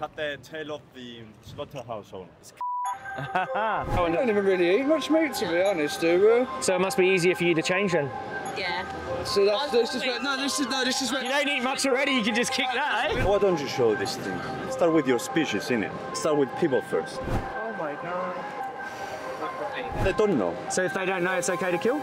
Cut the tail off the slaughterhouse owner. Oh, We don't even really eat much meat, to be honest, do we? so it must be easier for you to change then. Yeah. So that's this is where, no, this is no, this is where. You don't eat much already, you can just kick that, eh? Why don't you show this thing? Start with your species, innit? Start with people first. Oh my god. They don't know. So if they don't know it's okay to kill?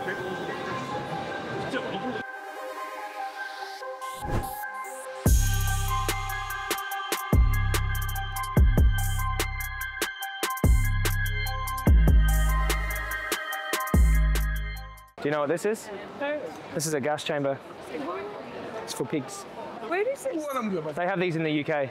Do you know what this is? No. This is a gas chamber. It's for pigs. Where is it? They have these in the UK.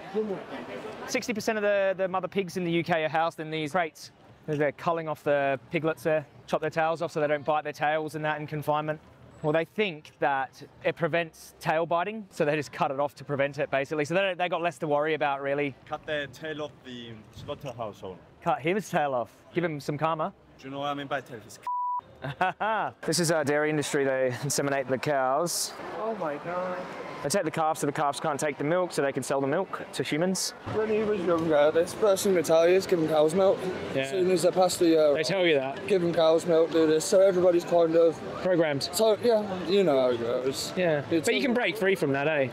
60% of the, the mother pigs in the UK are housed in these crates. They're culling off the piglets there, chop their tails off so they don't bite their tails and that in confinement. Well, they think that it prevents tail biting, so they just cut it off to prevent it, basically. So they, they got less to worry about, really. Cut their tail off the slaughterhouse owner. Cut his tail off, give him some karma. Do you know what I mean by tail? His This is our dairy industry. They inseminate the cows. Oh my god. They take the calves, so the calves can't take the milk, so they can sell the milk to humans. When he was younger, this person would tell you is give him cow's milk. Yeah. As soon as they pass the year, They tell you that. give him cow's milk, do this. So everybody's kind of. Programmed. So yeah, you know how it goes. Yeah. It's But you can break free from that, eh?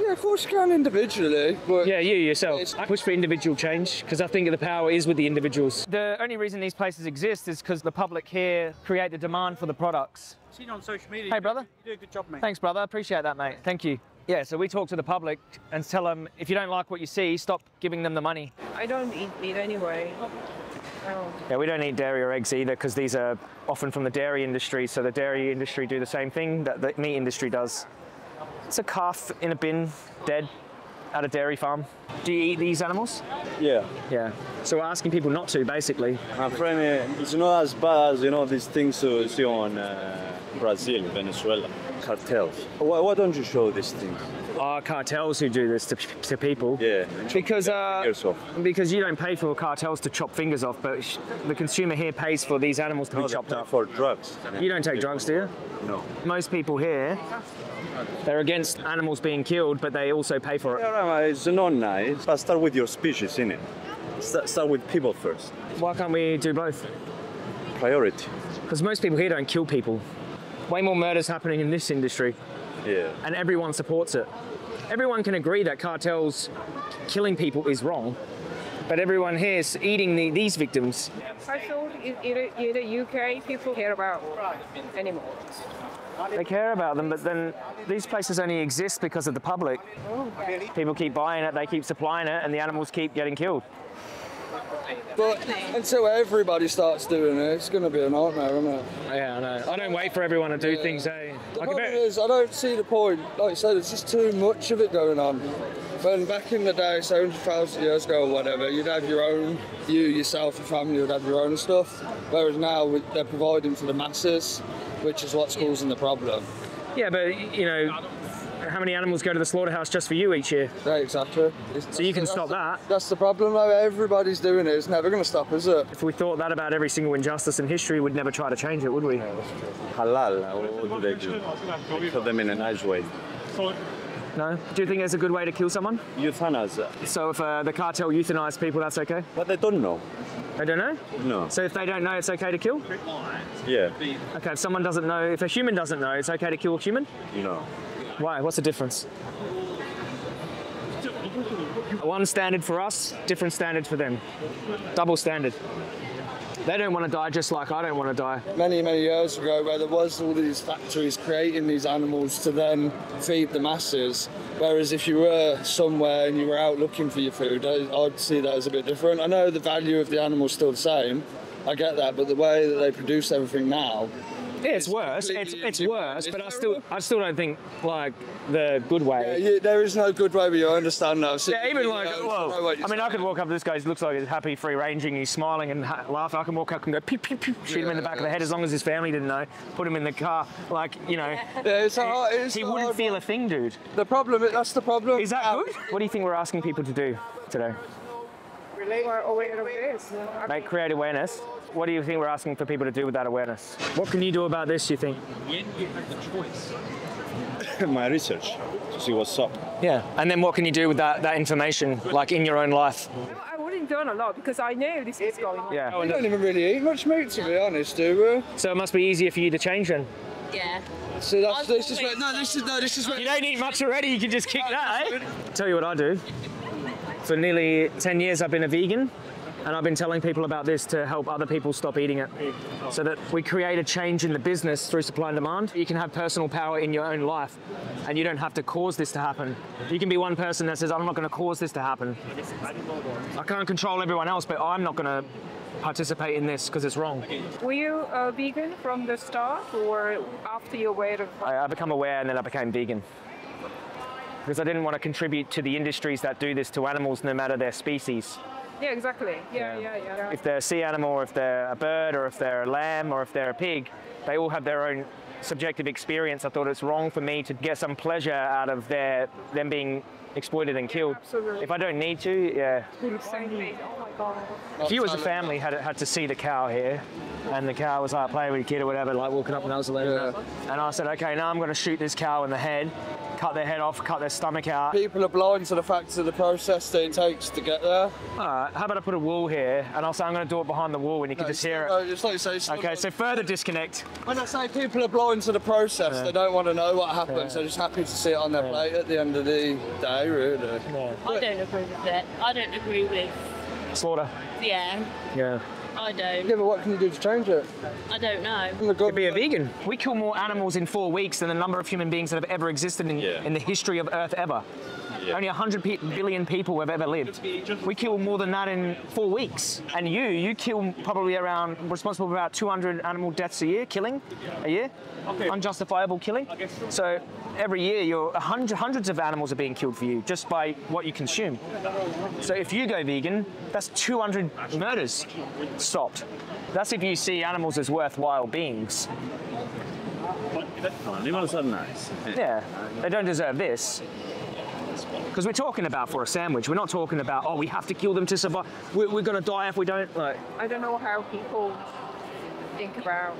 Yeah, of course you can individually, but Yeah, you yourself. It's- I push for individual change because I think the power is with the individuals. The only reason these places exist is because the public here create the demand for the products. Seen on social media. Hey, brother. You do a good job, mate. Thanks, brother. Appreciate that, mate. Thank you. Yeah, so we talk to the public and tell them if you don't like what you see, stop giving them the money. I don't eat meat anyway. Yeah, we don't eat dairy or eggs either because these are often from the dairy industry. So the dairy industry do the same thing that the meat industry does. It's a calf in a bin, dead, at a dairy farm. Do you eat these animals? Yeah. Yeah. So we're asking people not to, basically. My friend, uh, it's not as bad as you know these things you see on uh, Brazil, Venezuela. Cartels. Why, why don't you show this thing? Are cartels who do this to, to people? Yeah. Because uh, Fingers off. because you don't pay for cartels to chop fingers off, but sh- the consumer here pays for these animals to No, be chopped pay up. for drugs. You don't take drugs, do you? No. Most people here, they're against animals being killed, but they also pay for it. Yeah, right, it's not nice. But start with your species, innit? Start, start with people first. Why can't we do both? Priority. Because most people here don't kill people. Way more murders happening in this industry, Yeah. and everyone supports it. Everyone can agree that cartels killing people is wrong, but everyone here is eating the, these victims. I thought in, in, in the UK people care about animals. They care about them, but then these places only exist because of the public. People keep buying it, they keep supplying it, and the animals keep getting killed. but until everybody starts doing it, it's going to be a nightmare, isn't it? Yeah, I know. I don't wait for everyone to do things. Eh? The Like problem bit- is, I don't see the point. Like you said, there's just too much of it going on. When back in the day, 7,000 years ago or whatever, you'd have your own, you yourself, your family would have your own stuff. Whereas now they're providing for the masses, which is what's causing the problem. Yeah, but you know, how many animals go to the slaughterhouse just for you each year? Yeah, exactly. So you can stop the- that. That's the problem, though. Everybody's doing it. It's never going to stop, is it? If we thought that about every single injustice in history, we'd never try to change it, would we? Halal. What do they do? Kill them in a nice way. No. Do you think there's a good way to kill someone? Euthanasia. So if uh, the cartel euthanize people, that's okay? But they don't know. They don't know. No. So if they don't know, it's okay to kill. Yeah. Okay. If someone doesn't know, if a human doesn't know, it's okay to kill a human. No. Why? What's the difference? One standard for us, different standard for them. Double standard. They don't want to die just like I don't want to die. Many, many years ago, where there was all these factories creating these animals to then feed the masses. Whereas if you were somewhere and you were out looking for your food, I'd see that as a bit different. I know the value of the animal's is still the same. I get that, but the way that they produce everything now, Yeah, it's worse. It's it's different. worse, It's but I still. I still don't think like the good way. yeah, you, there is no good way, but you understand that. I've Yeah, even like, I know well, I mean, I could walk up to this guy. He looks like he's happy, free ranging. He's smiling and ha- laughing. I can walk up and go pew pew pew, shoot him in the back of the head as long as his family didn't know. Put him in the car, like you know. Yeah, it's a hard, it's He a wouldn't hard feel one. a thing, dude. The problem, that's the problem. Is that good? What do you think we're asking people to do today? Or aware of this. Make create awareness. What do you think we're asking for people to do with that awareness? What can you do about this? You think? When you have the choice my research to see what's up. Yeah. And then what can you do with that, that information, like in your own life? I wouldn't done a lot because I knew this is going on. Yeah. We don't even really eat much meat, to be honest, do we? So it must be easier for you to change then. Yeah. So that's I've this is where, no, this is no, this is where. You don't eat much already, you can just kick that, eh? Tell you what I do. For nearly 10 years, I've been a vegan, and I've been telling people about this to help other people stop eating it. So that we create a change in the business through supply and demand. You can have personal power in your own life, and you don't have to cause this to happen. You can be one person that says, I'm not going to cause this to happen. I can't control everyone else, but I'm not going to participate in this because it's wrong. Were you a vegan from the start or after you were of I, I become aware and then I became vegan. Because I didn't want to contribute to the industries that do this to animals, no matter their species. Yeah, exactly. Yeah, Yeah. yeah, yeah. If they're a sea animal, or if they're a bird, or if they're a lamb, or if they're a pig, they all have their own subjective experience. I thought it's wrong for me to get some pleasure out of their them being exploited and killed. absolutely. If I don't need to, yeah. Same. Oh my god. If you as a family had had to see the cow here, and the cow was like playing with a kid or whatever, like walking up and I was alone, Yeah. and I said, okay, now I'm going to shoot this cow in the head, cut their head off, cut their stomach out. People are blind to the fact of the process that it takes to get there. All right, how about I put a wall here, and I'll say I'm going to do it behind the wall, and you can just hear No, it. It's like you say. it's not Okay, like- so further disconnect. when I say people are blind to the process, they don't want to know what happens. They're just happy to see it on their plate at the end of the day, really. Uh, I don't agree with it. I don't agree with. Slaughter. Yeah. Yeah. I don't. Yeah, but what can you do to change it? I don't know. Could be a vegan. We kill more animals in four weeks than the number of human beings that have ever existed in, Yeah. in the history of Earth ever. Yeah. Only 100 pe- billion people have ever lived. We kill more than that in four weeks. And you, you kill probably around, responsible for about 200 animal deaths a year, killing a year, unjustifiable killing. So every year, you're hundred, hundreds of animals are being killed for you just by what you consume. So if you go vegan, that's 200 murders stopped. That's if you see animals as worthwhile beings. Animals are nice. Yeah, they don't deserve this. Because we're talking about for a sandwich. We're not talking about, oh, we have to kill them to survive. We're, we're going to die if we don't. Like, I don't know how people think about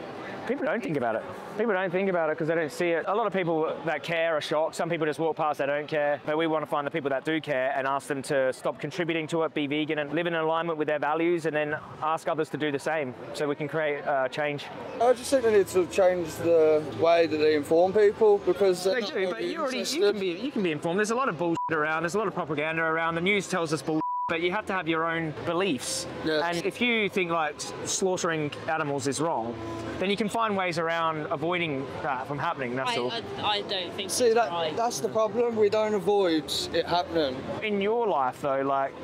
people don't think about it. People don't think about it because they don't see it. A lot of people that care are shocked. Some people just walk past, they don't care. But we want to find the people that do care and ask them to stop contributing to it, be vegan, and live in alignment with their values, and then ask others to do the same so we can create uh, change. I just think they need to change the way that they inform people because They do, but you already you can be you can be informed. There's a lot of bullshit around. There's a lot of propaganda around. The news tells us bullshit. But you have to have your own beliefs. Yes. And if you think like slaughtering animals is wrong, then you can find ways around avoiding that from happening. That's I, all. I, I don't think See that right. that's the problem. We don't avoid it happening. In your life though, like,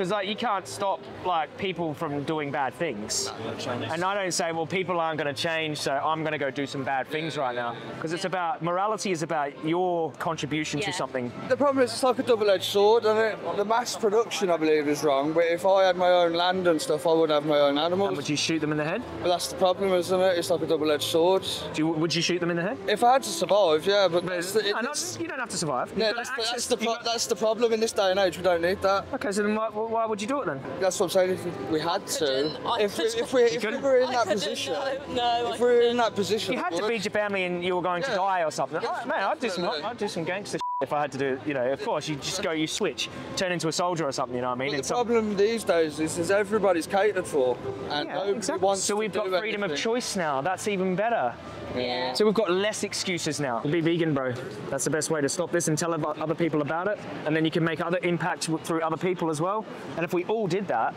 because like you can't stop like people from doing bad things. And I don't say, well, people aren't going to change, so I'm going to go do some bad things right now. Because it's about morality is about your contribution to something. The problem is it's like a double-edged sword, and it, the mass production I believe is wrong. But if I had my own land and stuff, I would have my own animals. Would you shoot them in the head? But that's the problem, isn't it? It's like a double-edged sword. Do you, would you shoot them in the head? If I had to survive, yeah, but that's the, No, not- you don't have to survive. yeah, You've that's, the, access- that's, the pro- got- that's the problem in this day and age. We don't need that. Okay, so then why, why would you do it then? That's what I'm saying. If we had to. I if we, couldn't. if we, if we were in that position, No, no if we were in that position, You had to would. feed your family and you were going to die or something. Yeah, man, I'd do some. I'd do some gangster shit if I had to do, you know, of course, you just go, you switch, turn into a soldier or something, you know what I mean? But the some- problem these days is, is everybody's catered for, and Yeah, nobody exactly. wants So we've got do freedom of choice now. That's even better. Yeah. So we've got less excuses now. Be vegan, bro. That's the best way to stop this and tell about other people about it. And then you can make other impact through other people as well. And if we all did that,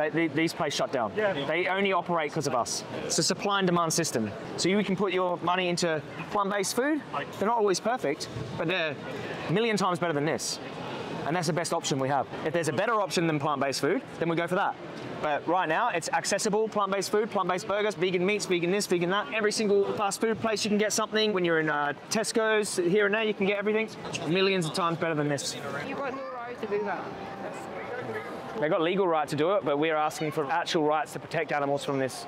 they, they, these places shut down. They only operate because of us. It's a supply and demand system. So you can put your money into plant-based food. They're not always perfect, but they're a million times better than this. And that's the best option we have. If there's a better option than plant-based food, then we go for that. But right now, it's accessible plant-based food, plant-based burgers, vegan meats, vegan this, vegan that. Every single fast food place you can get something. When you're in uh, Tesco's, here and there, you can get everything. Millions of times better than this. you got no right to do that. They got legal right to do it, but we're asking for actual rights to protect animals from this.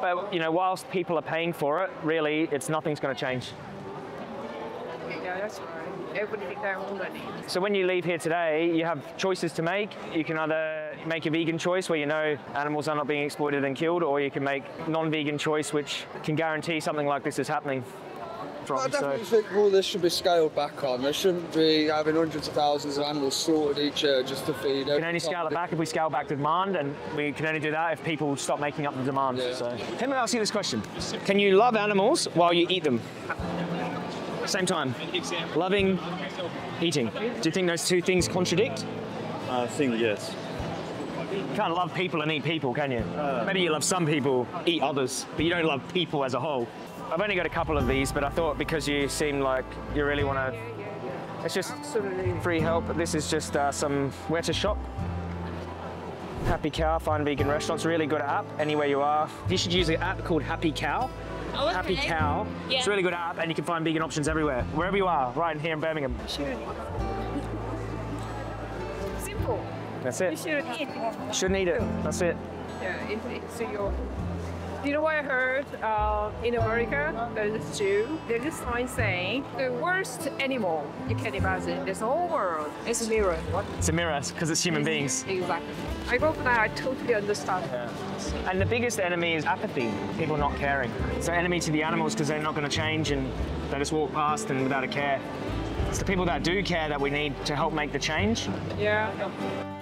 But you know, whilst people are paying for it, really, it's nothing's going to change. Yeah, that's right. Everybody think their own. So when you leave here today, you have choices to make. You can either make a vegan choice where you know animals are not being exploited and killed, or you can make non-vegan choice which can guarantee something like this is happening. I from. So definitely think all this should be scaled back on. There shouldn't be having hundreds of thousands of animals slaughtered each year just to feed. we can only scale it back if we scale back the demand, and we can only do that if people stop making up the demand. Yeah. So let me ask you this question: Can you love animals while you eat them? Same time, loving, eating. Do you think those two things contradict? I think yes. You can't love people and eat people, can you? Uh. Maybe you love some people, eat others, but you don't love people as a whole. I've only got a couple of these, but I thought because you seem like you really want to, it's just Absolutely. free help. This is just uh, some where to shop. Happy Cow, find vegan restaurants, really good app. Anywhere you are, you should use an app called Happy Cow. Oh, okay. Happy Cow. Yeah. It's a really good app, and you can find vegan options everywhere, wherever you are, right here in Birmingham. Simple. That's it. You it. should eat. It. Shouldn't eat it. That's it. Yeah, it, it's your. You know what I heard? Uh, in America, there's a zoo. There's a sign saying the worst animal you can imagine in this whole world is a mirror. What? It's a mirror because it's human beings. Exactly. I go for that. I totally understand. And the biggest enemy is apathy, people not caring. So enemy to the animals because they're not going to change and they just walk past and without a care. It's the people that do care that we need to help make the change. Yeah.